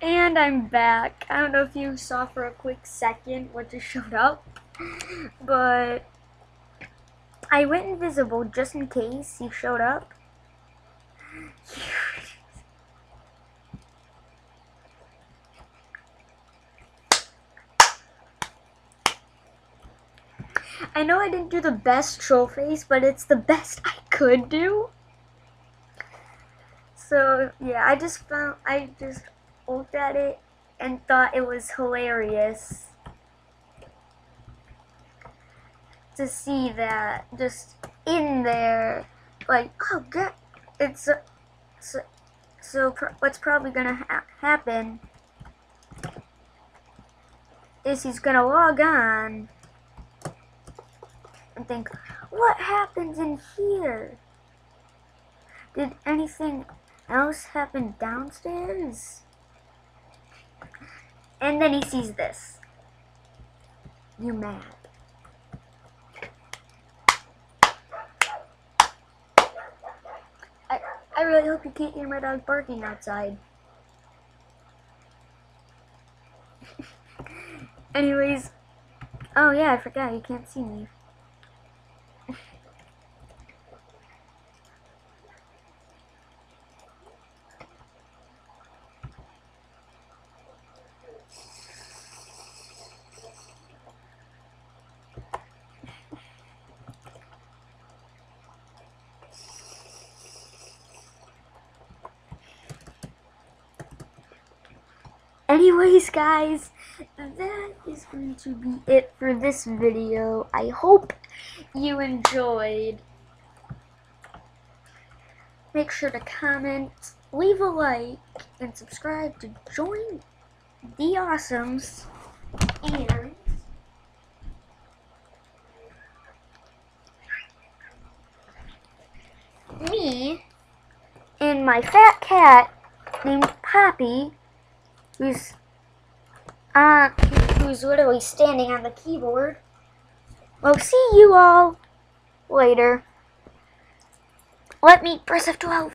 And I'm back. I don't know if you saw for a quick second what just showed up, but I went invisible just in case you showed up. I know I didn't do the best troll face, but it's the best I could do. So yeah, I just found I just looked at it and thought it was hilarious to see that just in there, like oh god, it's uh, so so pr what's probably gonna ha happen is he's gonna log on and think, what happens in here? Did anything else happen downstairs? And then he sees this. You mad. I, I really hope you can't hear my dog barking outside. Anyways, oh yeah, I forgot, you can't see me. Anyways, guys, that is going to be it for this video. I hope you enjoyed. Make sure to comment, leave a like, and subscribe to join the Awesomes. And me and my fat cat named Poppy who's uh who's literally standing on the keyboard. Well, see you all later. Let me press F12.